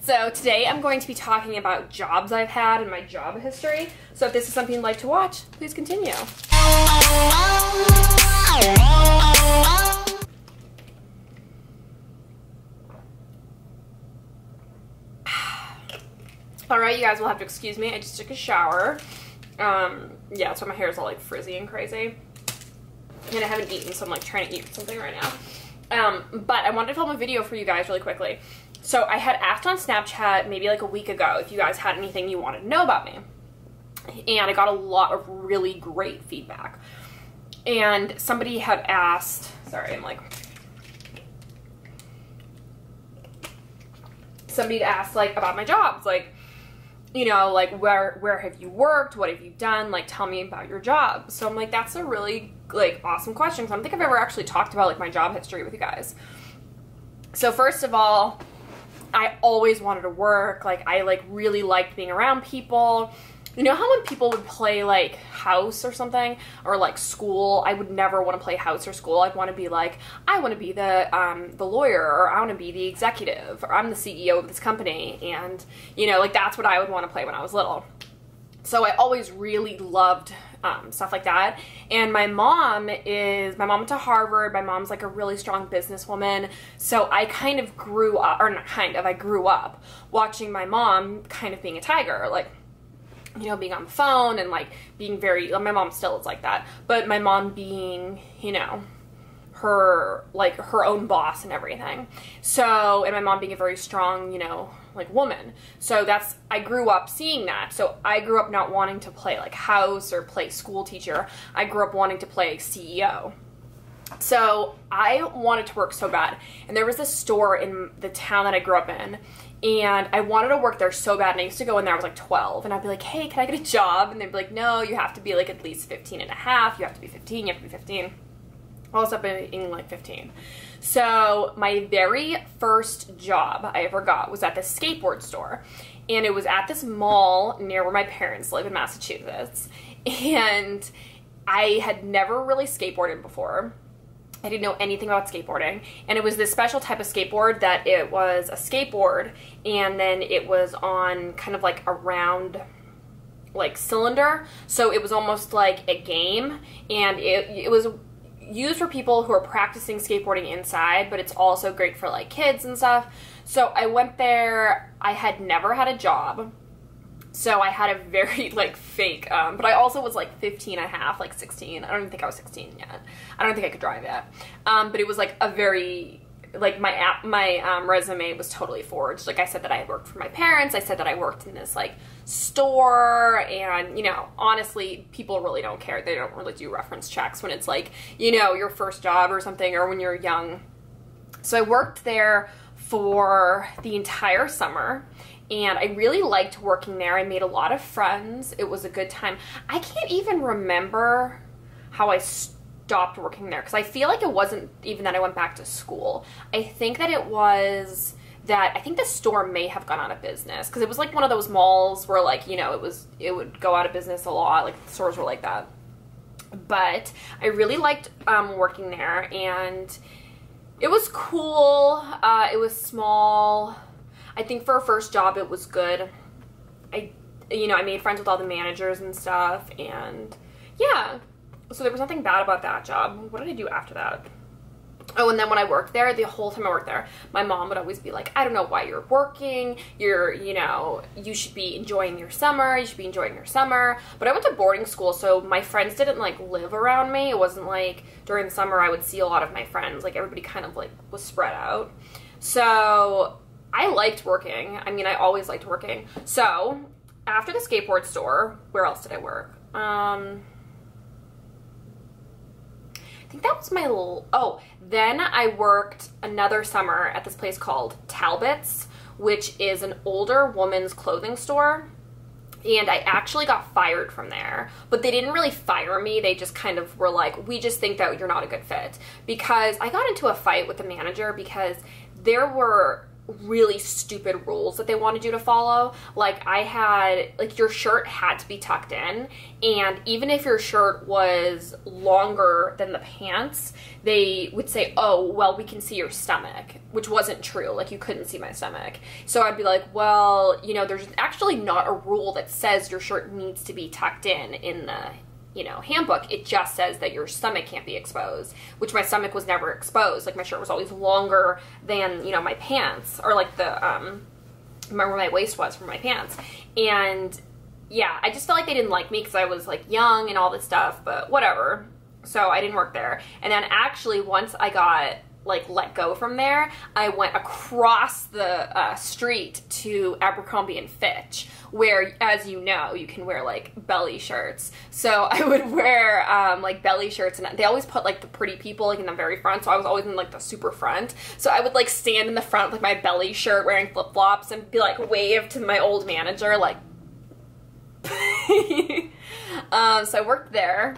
So today I'm going to be talking about jobs I've had and my job history. So if this is something you'd like to watch, please continue. All right, you guys will have to excuse me. I just took a shower. Um, yeah, so my hair is all like frizzy and crazy. And I haven't eaten, so I'm like trying to eat something right now. Um, but I wanted to film a video for you guys really quickly. So I had asked on Snapchat maybe like a week ago if you guys had anything you wanted to know about me. And I got a lot of really great feedback. And somebody had asked, sorry, I'm like, somebody asked like about my jobs, like, you know, like where where have you worked? What have you done? Like tell me about your job. So I'm like, that's a really like awesome question because I don't think I've ever actually talked about like my job history with you guys. So first of all, I always wanted to work. Like I like really liked being around people. You know how when people would play like house or something or like school, I would never want to play house or school. I'd want to be like, I want to be the um, the lawyer or I want to be the executive or I'm the CEO of this company and you know like that's what I would want to play when I was little. So I always really loved um, stuff like that. And my mom is, my mom went to Harvard. My mom's like a really strong businesswoman. So I kind of grew up, or not kind of, I grew up watching my mom kind of being a tiger. Like, you know, being on the phone and like being very, my mom still is like that, but my mom being, you know, her like her own boss and everything. So, and my mom being a very strong, you know, like woman. So that's I grew up seeing that. So I grew up not wanting to play like house or play school teacher. I grew up wanting to play CEO. So I wanted to work so bad. And there was this store in the town that I grew up in and I wanted to work there so bad and I used to go in there I was like 12 and I'd be like hey can I get a job and they'd be like no you have to be like at least 15 and a half you have to be 15 you have to be 15 I was up being like 15 so my very first job I ever got was at the skateboard store and it was at this mall near where my parents live in Massachusetts and I had never really skateboarded before I didn't know anything about skateboarding. And it was this special type of skateboard that it was a skateboard and then it was on kind of like a round like cylinder. So it was almost like a game and it, it was used for people who are practicing skateboarding inside, but it's also great for like kids and stuff. So I went there, I had never had a job. So I had a very like fake, um, but I also was like 15 and a half, like 16. I don't even think I was 16 yet. I don't think I could drive yet. Um, but it was like a very like my app, my um, resume was totally forged. Like I said that I had worked for my parents. I said that I worked in this like store, and you know, honestly, people really don't care. They don't really do reference checks when it's like you know your first job or something, or when you're young. So I worked there for the entire summer and I really liked working there. I made a lot of friends. It was a good time. I can't even remember how I stopped working there because I feel like it wasn't even that I went back to school. I think that it was that I think the store may have gone out of business because it was like one of those malls where like, you know, it was it would go out of business a lot. Like stores were like that. But I really liked um, working there and it was cool. Uh, it was small I think for a first job it was good. I you know, I made friends with all the managers and stuff and yeah. So there was nothing bad about that job. What did I do after that? Oh, and then when I worked there, the whole time I worked there, my mom would always be like, I don't know why you're working. You're, you know, you should be enjoying your summer. You should be enjoying your summer. But I went to boarding school, so my friends didn't like live around me. It wasn't like during the summer I would see a lot of my friends. Like everybody kind of like was spread out. So I liked working. I mean, I always liked working. So after the skateboard store, where else did I work? Um, I think that was my little, oh, then I worked another summer at this place called Talbots, which is an older woman's clothing store. And I actually got fired from there. But they didn't really fire me. They just kind of were like, we just think that you're not a good fit. Because I got into a fight with the manager because there were really stupid rules that they wanted you to follow. Like I had like your shirt had to be tucked in and even if your shirt was longer than the pants, they would say, "Oh, well, we can see your stomach," which wasn't true. Like you couldn't see my stomach. So I'd be like, "Well, you know, there's actually not a rule that says your shirt needs to be tucked in in the you know, handbook, it just says that your stomach can't be exposed, which my stomach was never exposed. Like my shirt was always longer than, you know, my pants or like the, um, remember where my waist was for my pants. And yeah, I just felt like they didn't like me because I was like young and all this stuff, but whatever. So I didn't work there. And then actually, once I got like let go from there, I went across the uh, street to Abercrombie and Fitch, where, as you know, you can wear like belly shirts. So I would wear um, like belly shirts, and they always put like the pretty people like in the very front. So I was always in like the super front. So I would like stand in the front with like my belly shirt, wearing flip flops, and be like wave to my old manager like. um, so I worked there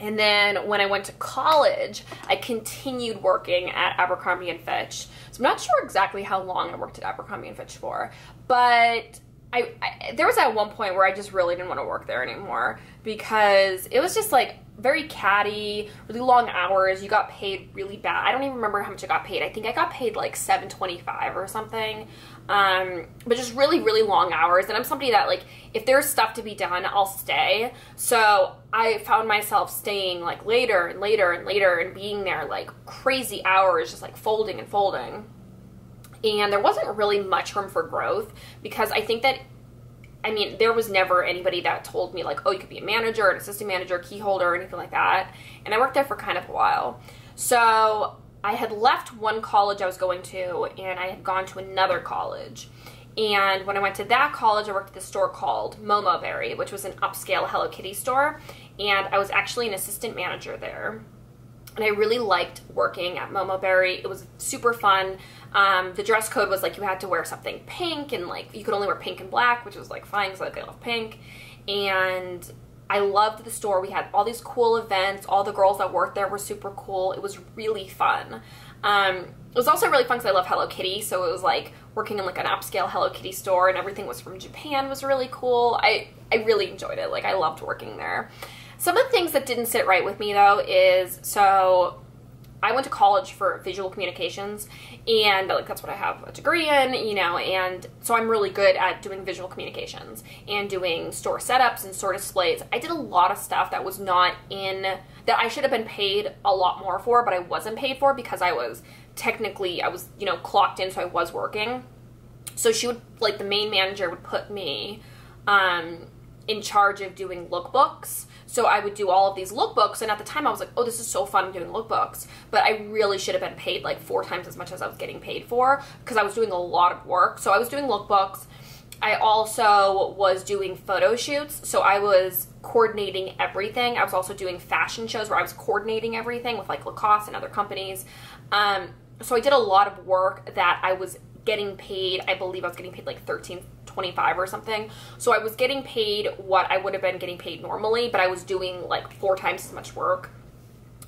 and then when I went to college, I continued working at Abercrombie and Fitch. So I'm not sure exactly how long I worked at Abercrombie and Fitch for, but I, I, there was at one point where I just really didn't want to work there anymore because it was just like very catty, really long hours. You got paid really bad. I don't even remember how much I got paid. I think I got paid like seven twenty five or something. Um, but just really, really long hours. And I'm somebody that like if there's stuff to be done, I'll stay. So I found myself staying like later and later and later and being there like crazy hours, just like folding and folding. And there wasn't really much room for growth because I think that I mean, there was never anybody that told me like, oh, you could be a manager, an assistant manager, key holder, or anything like that. And I worked there for kind of a while. So I had left one college I was going to, and I had gone to another college. And when I went to that college, I worked at a store called Momo Berry, which was an upscale Hello Kitty store. And I was actually an assistant manager there. And I really liked working at Momo Berry. It was super fun. Um, the dress code was like you had to wear something pink, and like you could only wear pink and black, which was like fine because I love pink. And I loved the store. We had all these cool events. All the girls that worked there were super cool. It was really fun. Um, it was also really fun because I love Hello Kitty, so it was like working in like an upscale Hello Kitty store, and everything was from Japan was really cool. I I really enjoyed it. Like I loved working there. Some of the things that didn't sit right with me though is so I went to college for visual communications, and like that's what I have a degree in, you know, and so I'm really good at doing visual communications and doing store setups and store displays. I did a lot of stuff that was not in that I should have been paid a lot more for, but I wasn't paid for because I was technically I was, you know, clocked in so I was working. So she would like the main manager would put me um in charge of doing lookbooks so I would do all of these lookbooks, and at the time I was like, oh, this is so fun I'm doing lookbooks. But I really should have been paid like four times as much as I was getting paid for because I was doing a lot of work. So I was doing lookbooks. I also was doing photo shoots. So I was coordinating everything. I was also doing fashion shows where I was coordinating everything with like Lacoste and other companies. Um, so I did a lot of work that I was getting paid. I believe I was getting paid like 13 25 or something. So I was getting paid what I would have been getting paid normally, but I was doing like four times as much work.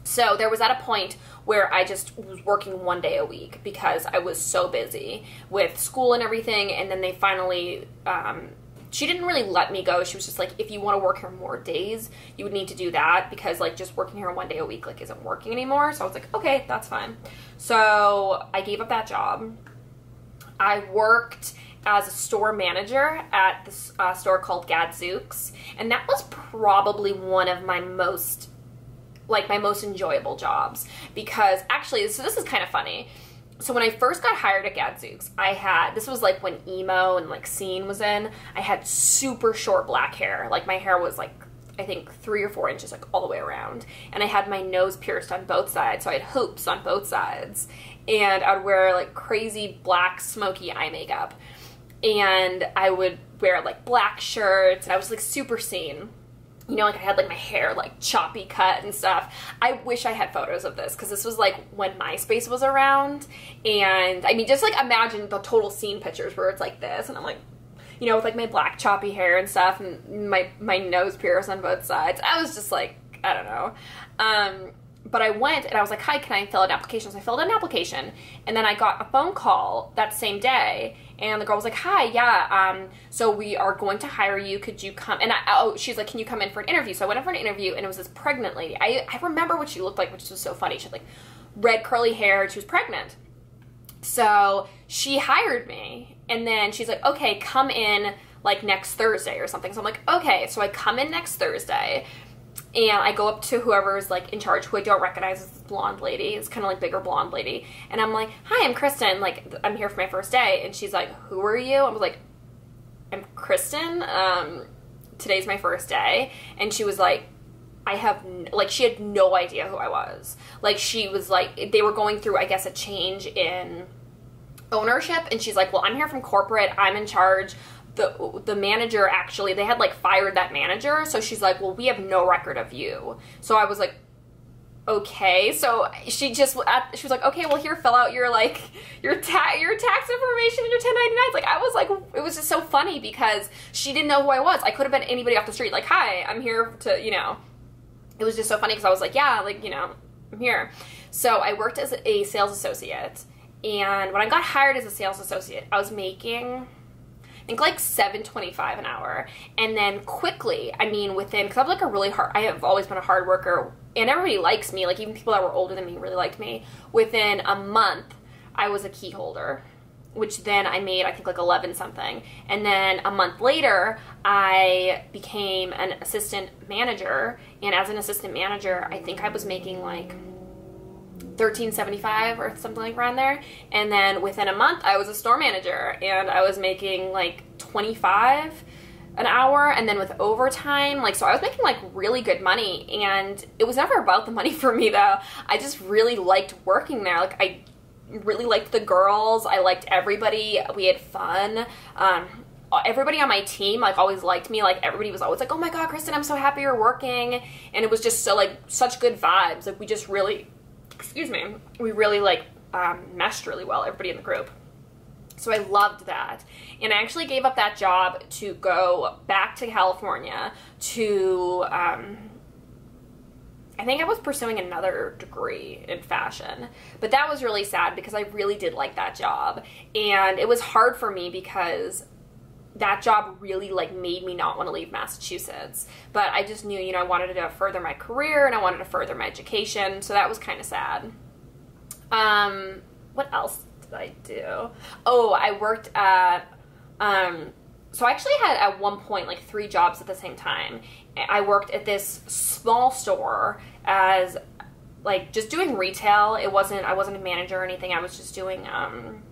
So there was at a point where I just was working one day a week because I was so busy with school and everything. And then they finally, um, she didn't really let me go. She was just like, if you want to work here more days, you would need to do that because like just working here one day a week like isn't working anymore. So I was like, okay, that's fine. So I gave up that job. I worked as a store manager at this uh, store called Gadzooks, and that was probably one of my most like my most enjoyable jobs because actually so this is kind of funny so when I first got hired at Gadzooks, I had this was like when emo and like scene was in. I had super short black hair. Like my hair was like I think three or four inches like all the way around. And I had my nose pierced on both sides, so I had hoops on both sides. And I would wear like crazy black smoky eye makeup and I would wear like black shirts and I was like super scene. You know, like I had like my hair like choppy cut and stuff. I wish I had photos of this because this was like when MySpace was around. And I mean, just like imagine the total scene pictures where it's like this, and I'm like, you know, with like my black choppy hair and stuff, and my my nose pierced on both sides. I was just like, I don't know. Um, but I went and I was like, "Hi, can I fill out an application?" So I filled out an application, and then I got a phone call that same day, and the girl was like, "Hi, yeah, um, so we are going to hire you. Could you come?" And I, oh, she's like, "Can you come in for an interview?" So I went in for an interview, and it was this pregnant lady. I I remember what she looked like, which was so funny. She had like red curly hair. She was pregnant. So she hired me, and then she's like, "Okay, come in." like next Thursday or something. So I'm like, okay. So I come in next Thursday and I go up to whoever's like in charge, who I don't recognize as this blonde lady. It's kind of like bigger blonde lady, and I'm like, "Hi, I'm Kristen. Like, I'm here for my first day." And she's like, "Who are you?" I was like, "I'm Kristen. Um, today's my first day." And she was like, "I have like," she had no idea who I was. Like, she was like, they were going through, I guess, a change in ownership, and she's like, "Well, I'm here from corporate. I'm in charge the the manager actually they had like fired that manager so she's like well we have no record of you. So i was like okay. So she just she was like okay well here fill out your like your tax your tax information and your 1099 like i was like it was just so funny because she didn't know who i was. I could have been anybody off the street like hi i'm here to you know. It was just so funny because i was like yeah like you know i'm here. So i worked as a sales associate and when i got hired as a sales associate i was making I think like 725 an hour. And then quickly, I mean, within, because I'm like a really hard, I have always been a hard worker, and everybody likes me. Like, even people that were older than me really liked me. Within a month, I was a key holder which then I made I think like 11 something. And then a month later, I became an assistant manager, and as an assistant manager, I think I was making like 1375 or something like around there. And then within a month i was a store manager and i was making like 25 an hour and then with overtime like so i was making like really good money and it was never about the money for me though. I just really liked working there. Like i really liked the girls. I liked everybody. We had fun. Um, everybody on my team like always liked me. Like everybody was always like oh my god kristen i'm so happy you're working. And it was just so like such good vibes. Like we just really excuse me, we really like um, meshed really well, everybody in the group. So I loved that. And I actually gave up that job to go back to California to, um, I think I was pursuing another degree in fashion. But that was really sad because I really did like that job. And it was hard for me because that job really like made me not want to leave Massachusetts. But I just knew, you know, I wanted to further my career and I wanted to further my education, so that was kind of sad. Um, what else did I do? Oh, I worked at um so I actually had at one point like three jobs at the same time. I worked at this small store as like just doing retail. It wasn't I wasn't a manager or anything. I was just doing um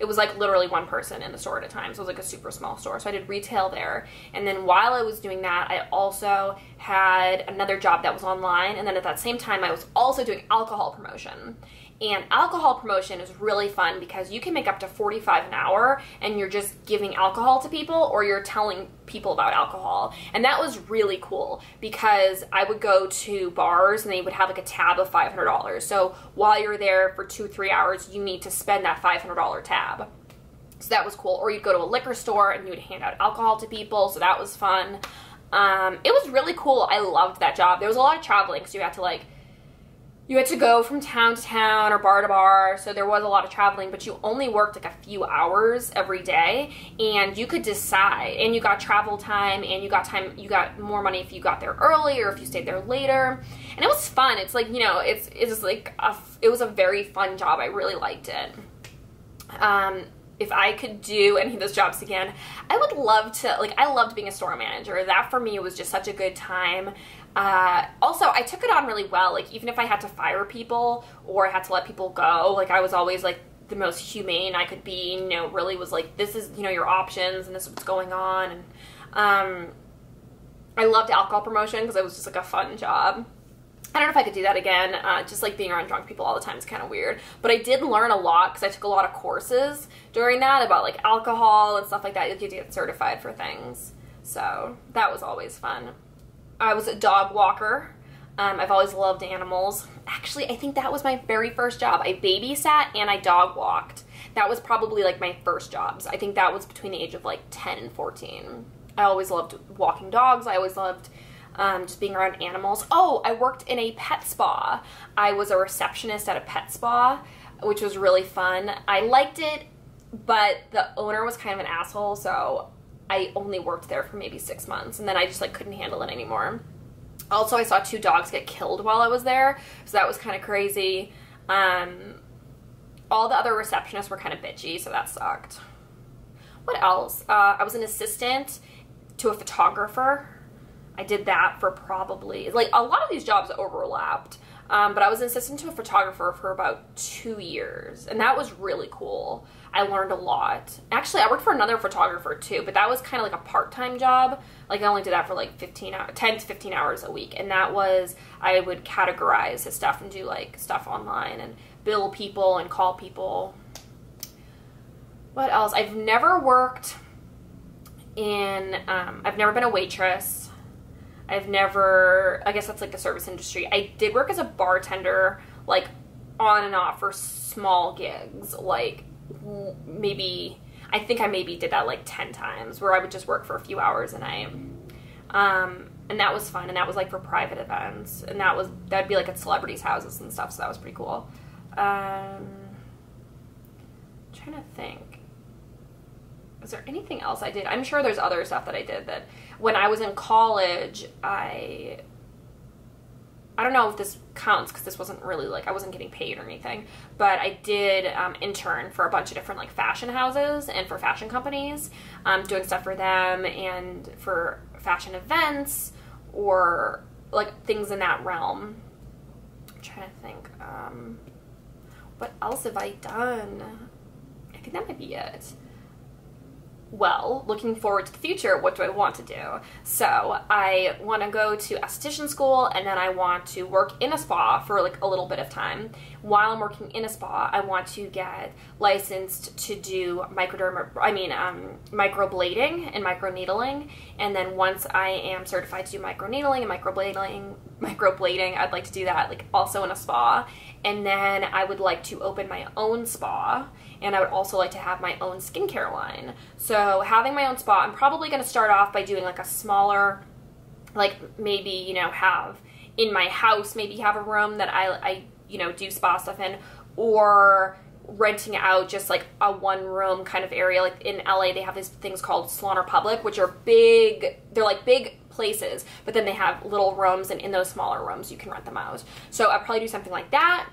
it was like literally one person in the store at a time. So it was like a super small store. So I did retail there. And then while I was doing that, I also had another job that was online. And then at that same time, I was also doing alcohol promotion. And alcohol promotion is really fun because you can make up to 45 an hour and you're just giving alcohol to people or you're telling people about alcohol. And that was really cool because I would go to bars and they would have like a tab of $500. So while you're there for two, three hours, you need to spend that $500 tab. So that was cool. Or you'd go to a liquor store and you would hand out alcohol to people. So that was fun. Um, it was really cool. I loved that job. There was a lot of traveling So you had to like you had to go from town to town or bar to bar, so there was a lot of traveling, but you only worked like a few hours every day, and you could decide, and you got travel time, and you got time, you got more money if you got there early or if you stayed there later, and it was fun. It's like you know, it's it's like a, it was a very fun job. I really liked it. Um, if I could do any of those jobs again, I would love to, like, I loved being a store manager. That for me was just such a good time. Uh, also, I took it on really well. Like, even if I had to fire people or I had to let people go, like, I was always like the most humane I could be. You know, really was like, this is, you know, your options and this is what's going on. And um, I loved alcohol promotion because it was just like a fun job. I don't know if I could do that again. Uh, just like being around drunk people all the time is kind of weird. But I did learn a lot because I took a lot of courses during that about like alcohol and stuff like that. You get certified for things. So that was always fun. I was a dog walker. Um, I've always loved animals. Actually, I think that was my very first job. I babysat and I dog walked. That was probably like my first jobs. I think that was between the age of like 10 and 14. I always loved walking dogs. I always loved um, just being around animals. Oh, I worked in a pet spa. I was a receptionist at a pet spa, which was really fun. I liked it, but the owner was kind of an asshole, so I only worked there for maybe six months, and then I just like couldn't handle it anymore. Also, I saw two dogs get killed while I was there, so that was kind of crazy. Um, all the other receptionists were kind of bitchy, so that sucked. What else? Uh, I was an assistant to a photographer. I did that for probably like a lot of these jobs overlapped. Um, but I was an assistant to a photographer for about two years, and that was really cool. I learned a lot. Actually, I worked for another photographer too, but that was kind of like a part time job. Like I only did that for like 15 hours, 10 to 15 hours a week, and that was I would categorize his stuff and do like stuff online and bill people and call people. What else? I've never worked in. Um, I've never been a waitress. I've never, I guess that's like the service industry. I did work as a bartender, like on and off for small gigs, like maybe, I think I maybe did that like 10 times where I would just work for a few hours a night. Um, and that was fun. And that was like for private events. And that was, that'd be like at celebrities' houses and stuff. So that was pretty cool. Um, trying to think is there anything else I did? I'm sure there's other stuff that I did that when I was in college, I I don't know if this counts because this wasn't really like I wasn't getting paid or anything, but I did um, intern for a bunch of different like fashion houses and for fashion companies, um, doing stuff for them and for fashion events or like things in that realm. I'm trying to think. Um, what else have I done? I think that might be it well, looking forward to the future, what do I want to do? So I want to go to esthetician school and then I want to work in a spa for like a little bit of time. While I'm working in a spa, I want to get licensed to do microderm, I mean, um, microblading and microneedling. And then once I am certified to do microneedling and microblading, microblading, I'd like to do that like also in a spa. And then I would like to open my own spa and I would also like to have my own skincare line. So having my own spa, I'm probably going to start off by doing like a smaller, like maybe, you know, have in my house, maybe have a room that I, I you know, do spa stuff in, or renting out just like a one room kind of area. Like in LA, they have these things called Salon Republic, which are big, they're like big places, but then they have little rooms, and in those smaller rooms, you can rent them out. So I'll probably do something like that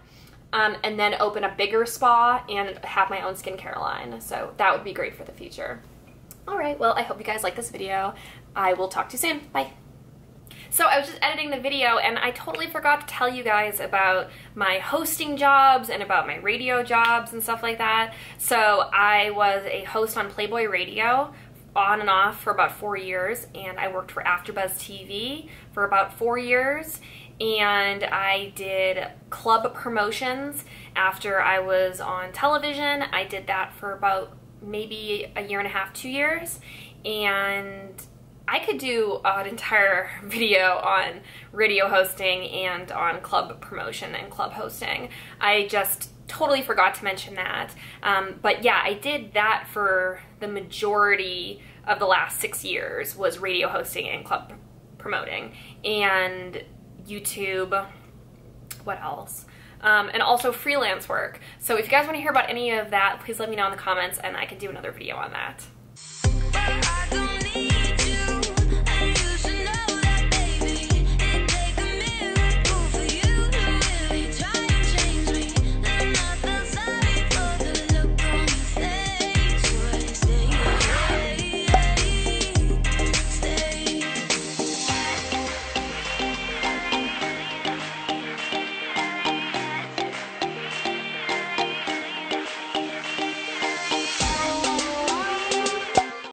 um, and then open a bigger spa and have my own skincare line. So that would be great for the future. All right, well, I hope you guys like this video. I will talk to you soon. Bye. So I was just editing the video and I totally forgot to tell you guys about my hosting jobs and about my radio jobs and stuff like that. So I was a host on Playboy Radio on and off for about four years and I worked for AfterBuzz TV for about four years and I did club promotions after I was on television. I did that for about maybe a year and a half, two years, and I could do an entire video on radio hosting and on club promotion and club hosting. I just totally forgot to mention that. Um, but yeah, I did that for the majority of the last six years was radio hosting and club promoting. And YouTube, what else? Um, and also freelance work. So if you guys want to hear about any of that, please let me know in the comments and I can do another video on that.